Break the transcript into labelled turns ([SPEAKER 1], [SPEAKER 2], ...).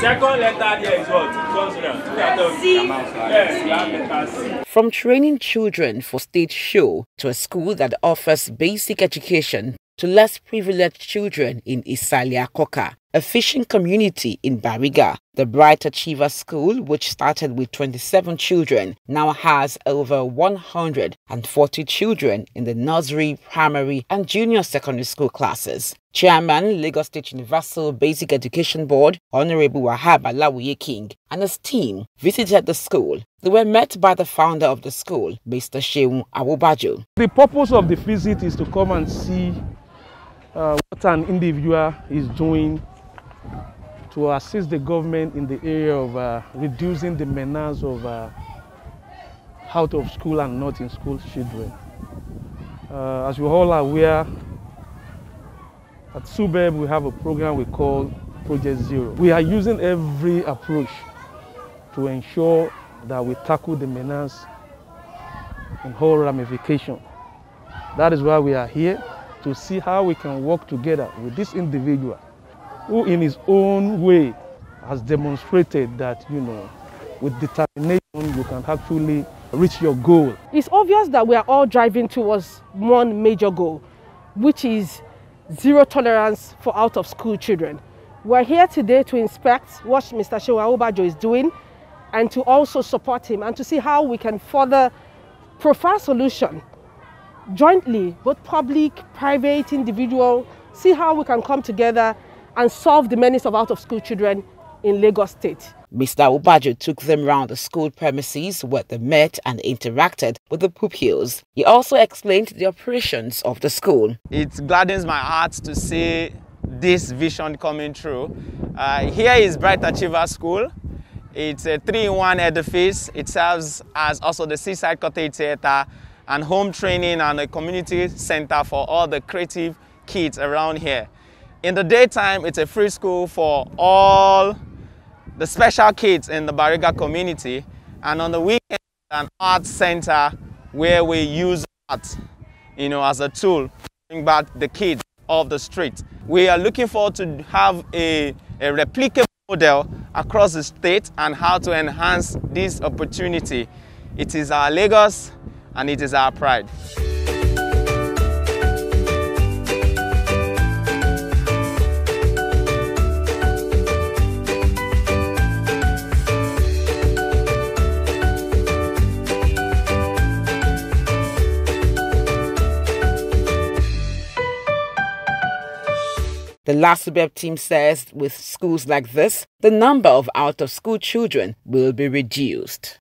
[SPEAKER 1] Second letter here is what? Consonant. Yes, you have letter C.
[SPEAKER 2] From training children for stage show to a school that offers basic education to less privileged children in Isale Akoka, a fishing community in Bariga. The Bright Achiever School, which started with 27 children, now has over 140 children in the nursery, primary, and junior secondary school classes. Chairman, Lagos State Universal Basic Education Board, Honorable Wahab Alawiye King, and his team visited the school. They were met by the founder of the school, Mr. Sheun Awobajo.
[SPEAKER 3] The purpose of the visit is to come and see uh, what an individual is doing to assist the government in the area of uh, reducing the menace of uh, out of school and not in school children. Uh, as you all are aware, at SUBEB we have a program we call Project Zero. We are using every approach to ensure that we tackle the menace in whole ramification. That is why we are here to see how we can work together with this individual who in his own way has demonstrated that, you know, with determination you can actually reach your goal.
[SPEAKER 4] It's obvious that we are all driving towards one major goal, which is zero tolerance for out of school children. We're here today to inspect what Mr. Sheun Awobajo is doing and to also support him and to see how we can further provide solution jointly, both public, private, individual, see how we can come together and solve the menace of out of school children in Lagos State.
[SPEAKER 2] Mr. Awobajo took them round the school premises where they met and interacted with the pupils. He also explained the operations of the school.
[SPEAKER 5] It gladdens my heart to see this vision coming true. Uh, here is Bright Achiever School. It's a three-in-one edifice. It serves as also the Seaside Cottage Theatre and home training and a community center for all the creative kids around here. In the daytime, it's a free school for all the special kids in the Bariga community. And on the weekend, an art center where we use art, you know, as a tool to bring back the kids off the street. We are looking forward to have a, a replicable model across the state and how to enhance this opportunity. It is our Lagos and it is our pride.
[SPEAKER 2] The LASUBEB team says with schools like this, the number of out-of-school children will be reduced.